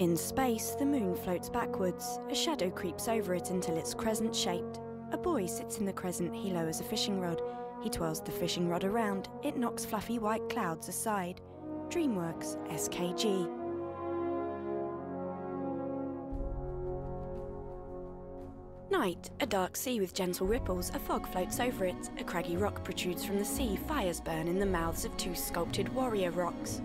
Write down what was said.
In space, the moon floats backwards. A shadow creeps over it until it's crescent shaped. A boy sits in the crescent, he lowers a fishing rod. He twirls the fishing rod around, it knocks fluffy white clouds aside. DreamWorks SKG. Night, a dark sea with gentle ripples, a fog floats over it. A craggy rock protrudes from the sea, fires burn in the mouths of two sculpted warrior rocks.